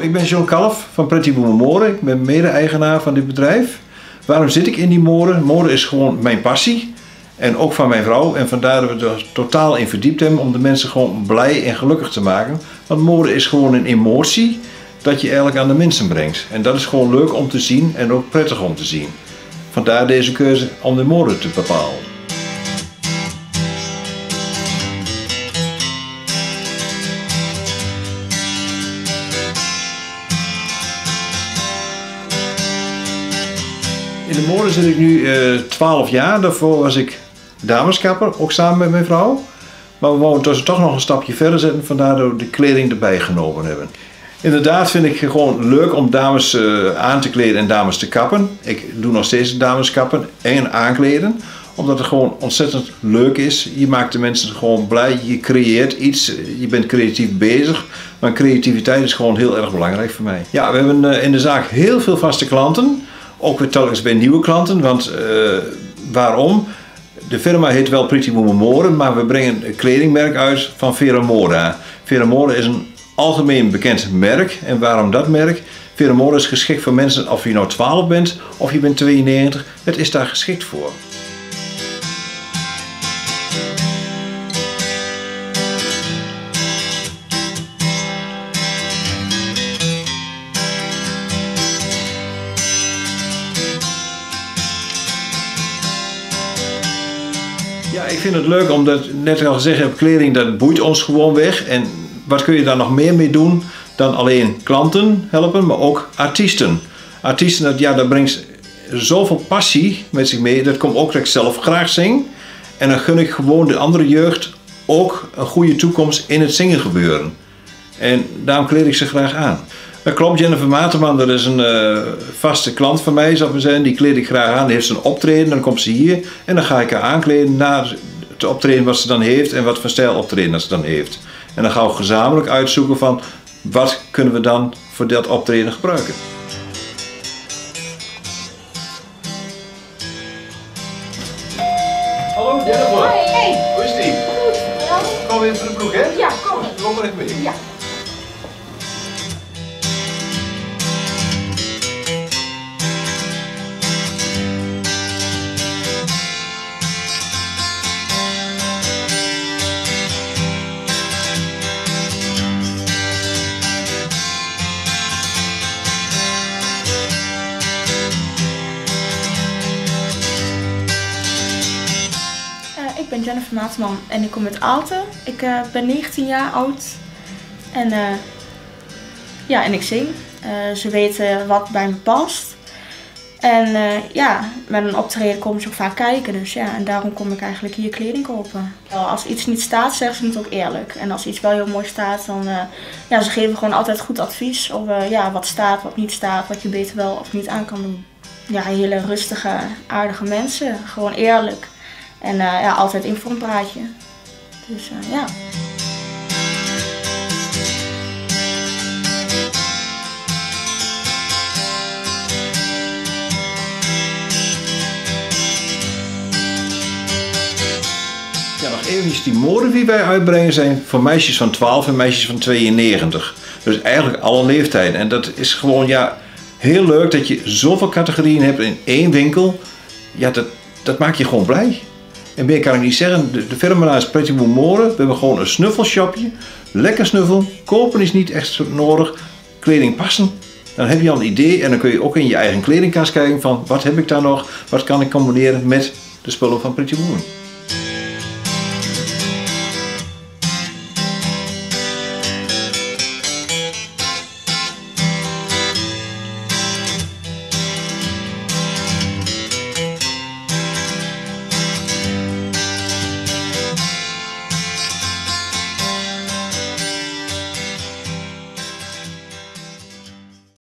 ik ben John Kalf van Pretty Woman Moren. Ik ben mede-eigenaar van dit bedrijf. Waarom zit ik in die moren? Moren is gewoon mijn passie. En ook van mijn vrouw. En vandaar dat we er totaal in verdiept hebben om de mensen gewoon blij en gelukkig te maken. Want moren is gewoon een emotie dat je eigenlijk aan de mensen brengt. En dat is gewoon leuk om te zien en ook prettig om te zien. Vandaar deze keuze om de moren te bepalen. In de molen zit ik nu uh, 12 jaar. Daarvoor was ik dameskapper, ook samen met mijn vrouw. Maar we wouden tussen toch nog een stapje verder zetten, vandaar dat we de kleding erbij genomen hebben. Inderdaad vind ik gewoon leuk om dames uh, aan te kleden en dames te kappen. Ik doe nog steeds dames kappen en aankleden. Omdat het gewoon ontzettend leuk is. Je maakt de mensen gewoon blij. Je creëert iets. Je bent creatief bezig. Maar creativiteit is gewoon heel erg belangrijk voor mij. Ja, we hebben uh, in de zaak heel veel vaste klanten. Ook weer telkens bij nieuwe klanten. Want uh, waarom? De firma heet wel Pretty Woman Moren, maar we brengen een kledingmerk uit van Vera Mora. Is een algemeen bekend merk. En waarom dat merk? Vera Mora is geschikt voor mensen of je nou 12 bent of je bent 92. Het is daar geschikt voor. Ja, ik vind het leuk omdat, net al gezegd heb, kleding dat boeit ons gewoon weg. En wat kun je daar nog meer mee doen dan alleen klanten helpen, maar ook artiesten. Artiesten, dat, ja, dat brengt zoveel passie met zich mee. Dat komt ook dat ik zelf graag zing. En dan gun ik gewoon de andere jeugd ook een goede toekomst in het zingen gebeuren. En daarom kleed ik ze graag aan. Dat klopt, Jennifer Materman, dat is een uh, vaste klant van mij, zou ik maar zeggen. Die kleed ik graag aan. Die heeft ze een optreden, dan komt ze hier en dan ga ik haar aankleden naar het optreden wat ze dan heeft en wat voor stijl optreden dat ze dan heeft. En dan gaan we gezamenlijk uitzoeken van wat kunnen we dan voor dat optreden gebruiken. Hallo Jennifer. Hey. Hoe is die? Goed. Kom even voor de broek, hè? Ja, kom. Kom maar even mee. Ja. Ben Jennifer Maatman en ik kom uit Aalten. Ik uh, ben 19 jaar oud en, uh, ja, en ik zing. ze weten wat bij me past. En ja, met een optreden komen ze ook vaak kijken. Dus ja, en daarom kom ik eigenlijk hier kleding kopen. Als iets niet staat, zeggen ze het ook eerlijk. En als iets wel heel mooi staat, dan ja, ze geven gewoon altijd goed advies over ja, wat staat, wat niet staat, wat je beter wel of niet aan kan doen. Ja, hele rustige, aardige mensen. Gewoon eerlijk. En uh, ja, altijd in voor een praatje. Dus uh, ja. Ja, nog eventjes die moden die wij uitbrengen zijn voor meisjes van 12 en meisjes van 92. Dus eigenlijk alle leeftijden. En dat is gewoon ja, heel leuk dat je zoveel categorieën hebt in één winkel. Ja, dat, dat maakt je gewoon blij. En meer kan ik niet zeggen. De, de firma is Pretty Moren. We hebben gewoon een snuffelshopje. Lekker snuffel. Kopen is niet echt nodig. Kleding passen. Dan heb je al een idee en dan kun je ook in je eigen kledingkast kijken van wat heb ik daar nog? Wat kan ik combineren met de spullen van Pretty Woman.